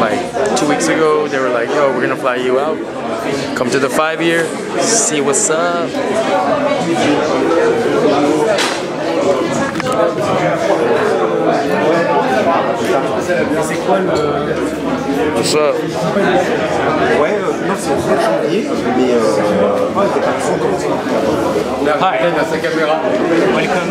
like two weeks ago. They were like, "Yo, we're gonna fly you out. Come to the five year, see what's up." C'est quoi le. What's up? Ouais, euh, non, c'est le 3 janvier, mais euh. Ouais, t'es pas fou comme ça. Hi. Welcome.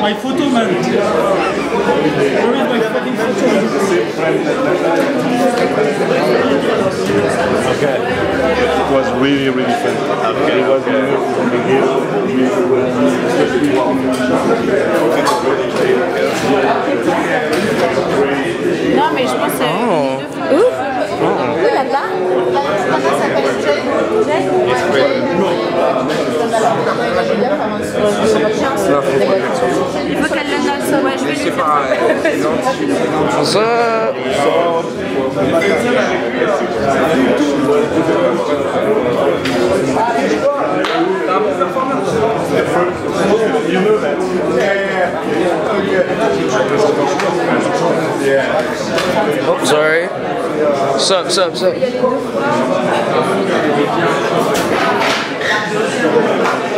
My photo man. Where is my photo? Okay. It was really, really fun. Okay. It was really from the hill, really Non, mais je pense que c'est Oh. deux fois. Oui, là-bas. Comment ça s'appelle Jay Jay Il faut qu'elle le je vais. Oh, sorry. What's up? What's up? What's up?